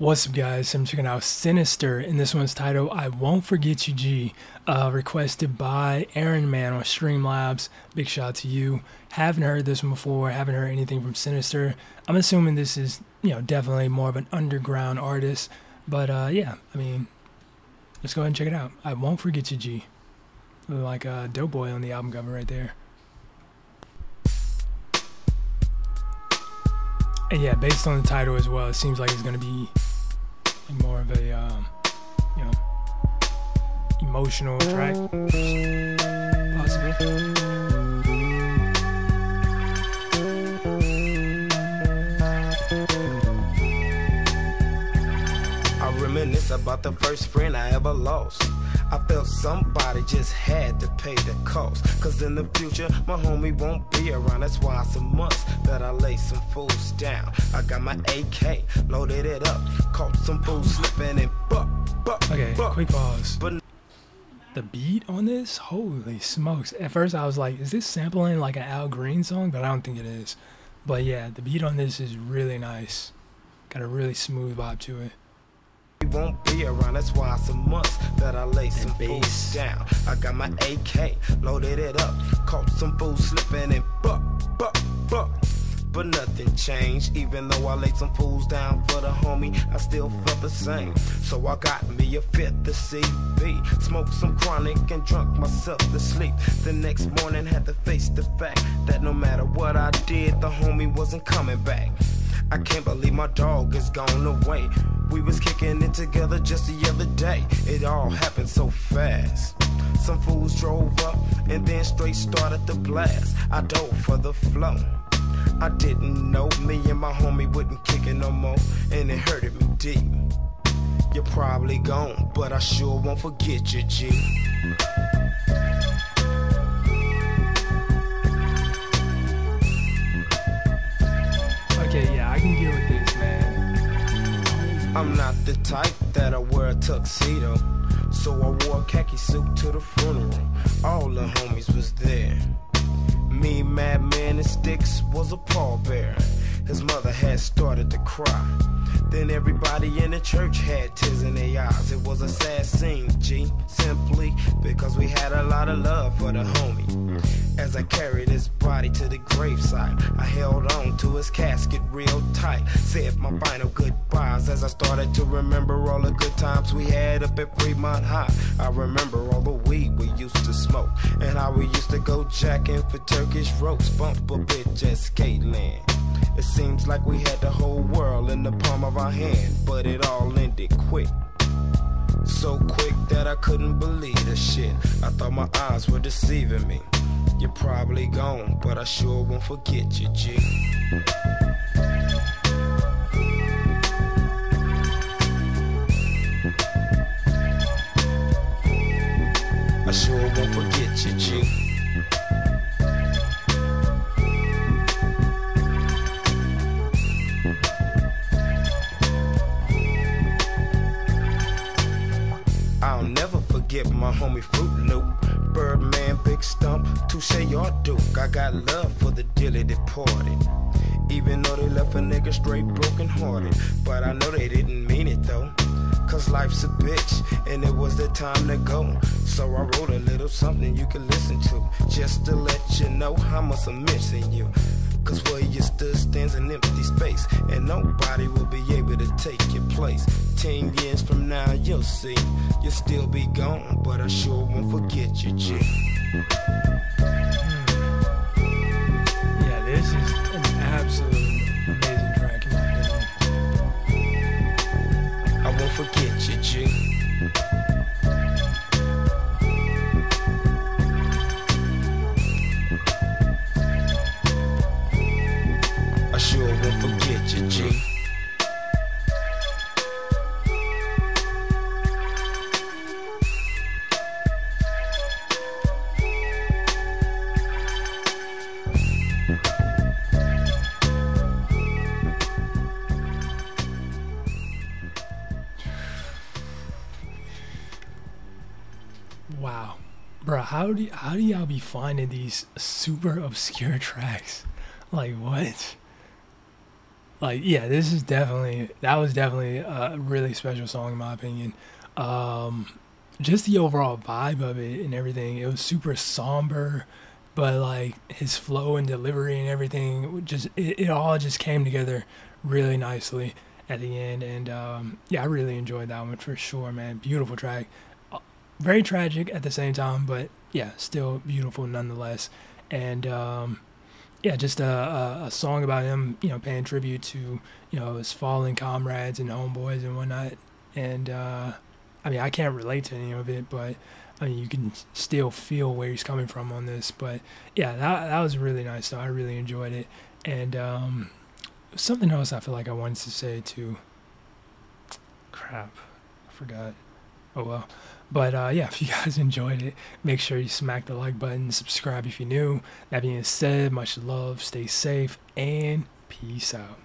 What's up, guys? I'm checking out Sinister, and this one's titled I Won't Forget You G, uh, requested by Aaron Man on Streamlabs. Big shout out to you. Haven't heard this one before, haven't heard anything from Sinister. I'm assuming this is, you know, definitely more of an underground artist, but uh, yeah, I mean, let's go ahead and check it out. I Won't Forget You G. Like a dope boy on the album cover right there. And yeah, based on the title as well, it seems like it's gonna be more of a um, you know emotional track, possibly. I reminisce about the first friend I ever lost. I felt somebody just had to pay the cost. Cause in the future, my homie won't be around. That's why it's a must that I lay some fools down. I got my AK, loaded it up, caught some fools slipping and buck, buck, Okay, buck. quick pause. But The beat on this, holy smokes! At first, I was like, "Is this sampling like an Al Green song?" But I don't think it is. But yeah, the beat on this is really nice. Got a really smooth vibe to it. Won't be around. That's why it's a that I lay some fools down. I got my mm. AK, loaded it up, caught some fools slipping and buck, buck, buck. But nothing changed, even though I laid some fools down for the homie, I still mm. felt the same. Mm. So I got me a fifth of CB, smoked some chronic and drunk myself to sleep. The next morning had to face the fact that no matter what I did, the homie wasn't coming back. I can't believe my dog is gone away. We was kicking it together just the other day. It all happened so fast. Some fools drove up and then straight started the blast. I dove for the flow. I didn't know me and my homie wouldn't kick it no more, and it hurted me deep. You're probably gone, but I sure won't forget you, G. I'm not the type that'll wear a tuxedo. So I wore a khaki suit to the funeral. All the homies was there. Me, Madman, and Sticks was a pallbearer. His mother had started to cry. Then everybody in the church had tears in their eyes. It was a sad scene, G. Simply because we had a lot of love for the homie. As I carried his body to the graveside, I held on to his casket real tight. Said my final goodbyes as I started to remember all the good times we had up at Fremont High. I remember all the weed we used to smoke and how we used to go jacking for Turkish ropes, bump a bitch at Skateland. It seems like we had the whole world in the palm of our hand, but it all ended quick. So quick that I couldn't believe the shit. I thought my eyes were deceiving me. You're probably gone, but I sure won't forget you, G. I sure won't forget you, G. I'll never forget my homie Fruit Touche or Duke. I got love for the dearly departed. Even though they left a nigga straight broken hearted. But I know they didn't mean it though. Cause life's a bitch, and it was the time to go. So I wrote a little something you can listen to. Just to let you know how much I'm missing you. Cause where you stood stands an empty space, and nobody will be able to take your place. Ten years from now, you'll see, you'll still be gone, but I sure won't forget you, G. sure won't forget you, G. Wow, bro, how do how do y'all be finding these super obscure tracks? Like what? Like yeah, this is definitely that was definitely a really special song in my opinion. Um, just the overall vibe of it and everything. It was super somber, but like his flow and delivery and everything, just it, it all just came together really nicely at the end. And um, yeah, I really enjoyed that one for sure, man. Beautiful track, uh, very tragic at the same time, but yeah, still beautiful nonetheless. And um, yeah, just a, a, a, song about him, you know, paying tribute to you know his fallen comrades and homeboys and whatnot. And uh, I mean, I can't relate to any of it, but I mean, you can still feel where he's coming from on this. But yeah, that that was really nice. So I really enjoyed it. And um, something else I feel like I wanted to say too. Crap, I forgot. Oh well. But uh, yeah, if you guys enjoyed it, make sure you smack the like button, subscribe if you're new. That being said, much love, stay safe, and peace out.